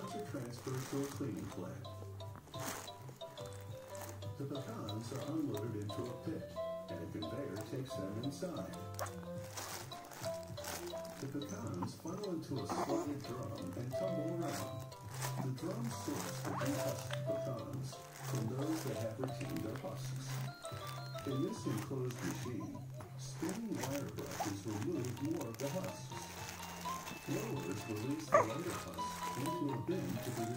transferred to a cleaning plant. The pecans are unloaded into a pit, and a conveyor takes them inside. The pecans funnel into a slotted drum and tumble around. The drum sorts the dehusked pecans from those that have retained their husks. In this enclosed machine, spinning wire brushes remove more of the husks. Blowers release the lighter husks Thank you.